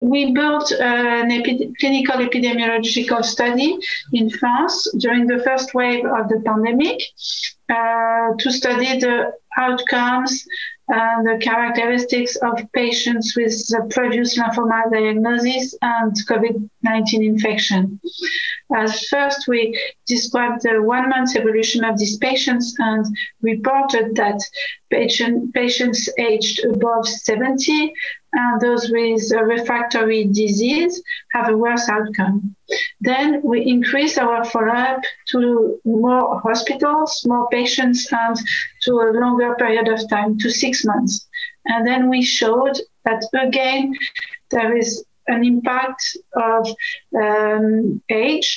We built an epi- clinical epidemiological study in France during the first wave of the pandemic uh, to study the outcomes and the characteristics of patients with the previous lymphoma diagnosis and COVID 19 infection. As first, we described the one month evolution of these patients and reported that patient, patients aged above 70 and those with refractory disease have a worse outcome. Then we increase our follow-up to more hospitals, more patients, and to a longer period of time, to six months. And then we showed that again, there is an impact of um, age,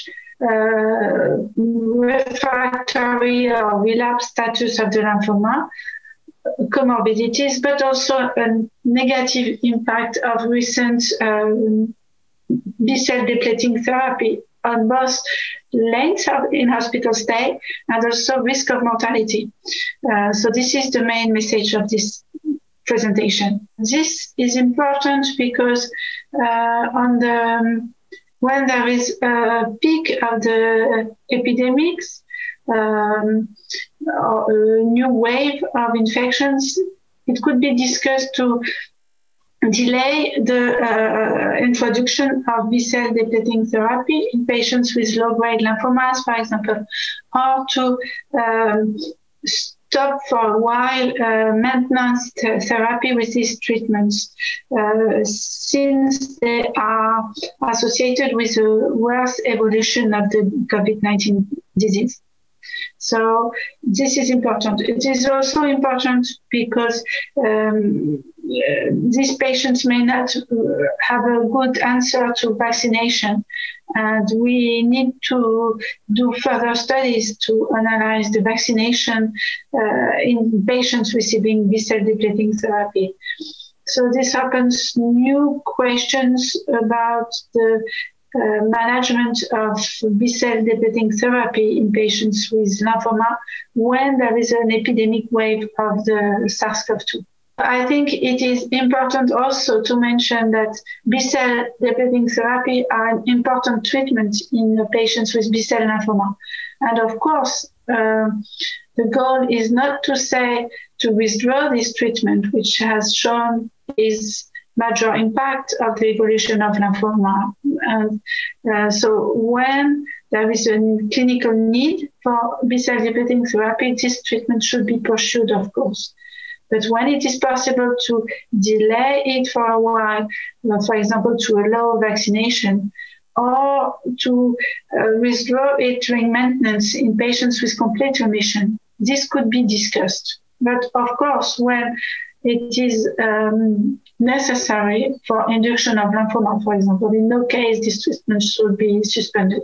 uh, refractory or relapse status of the lymphoma, comorbidities, but also a negative impact of recent um, B cell depleting therapy on both length of in hospital stay and also risk of mortality. Uh, so this is the main message of this presentation. This is important because uh, on the um, when there is a peak of the epidemics, um, a new wave of infections, it could be discussed to delay the uh, introduction of B-cell depleting therapy in patients with low-grade lymphomas, for example, or to um, stop for a while uh, maintenance therapy with these treatments uh, since they are associated with a worse evolution of the COVID-19 disease. So this is important. It is also important because um, these patients may not have a good answer to vaccination. And we need to do further studies to analyze the vaccination uh, in patients receiving B-cell depleting therapy. So this opens new questions about the uh, management of B-cell depleting therapy in patients with lymphoma when there is an epidemic wave of the SARS-CoV-2. I think it is important also to mention that B-cell depleting therapy are an important treatment in patients with B-cell lymphoma. And of course, uh, the goal is not to say to withdraw this treatment, which has shown is major impact of the evolution of lymphoma. And uh, so when there is a clinical need for B-cell depleting therapy, this treatment should be pursued, of course. But when it is possible to delay it for a while, for example, to allow vaccination, or to uh, withdraw it during maintenance in patients with complete remission, this could be discussed. But of course, when it is um, necessary for induction of lymphoma, for example, in no case this treatment should be suspended.